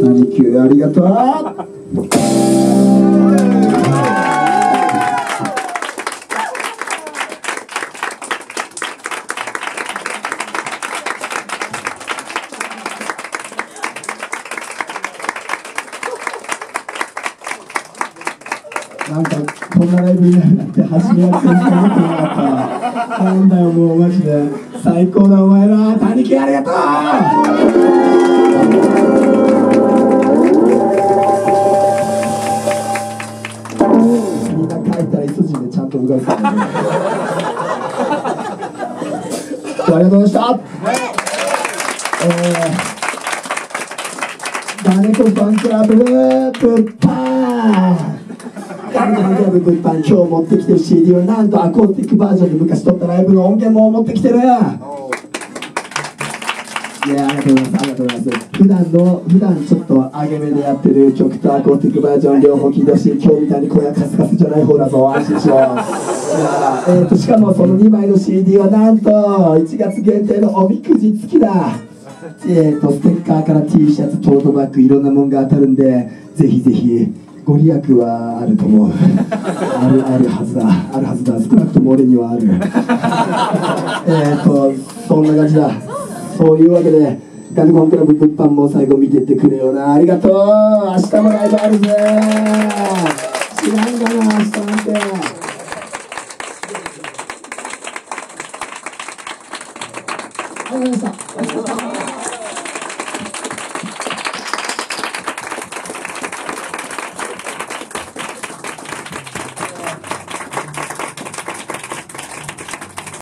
ありがとう。なんかこんなライブになるなんて初めは全然思ってなかった。なんだよもうマジで。最高だお前ら。兄貴ありがとう。ジンでちゃんとうがいす。ありがとうございました、えーダネコファンクラブ物販ダネコファンクラブ物販今日持ってきてる CD はなんとアコースティックバージョンで昔撮ったライブの音源も持ってきてる。いやありがとうございますありがとうございます。普段の普段ちょっと上げ目でやってる曲とアコーティックバージョン両方聴いてほしい。今日みたいに声がカスカスじゃない方だぞ安心しろいやえーとしかもその2枚の CD はなんと1月限定のおみくじ付きだ。えー、とステッカーから T シャツトートバッグいろんなもんが当たるんでぜひぜひご利益はあると思う。あるあるはずだ。あるはずだ。少なくとも俺にはある。えっとそんな感じだ。そういうわけでガルゴンクラブ物販も最後見てってくれよな。ありがとう。明日もライブあるぜ。知らんがな明日なんて。ありがとうございました。